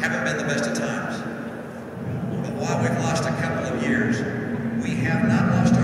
haven't been the best of times. But while we've lost a couple of years, we have not lost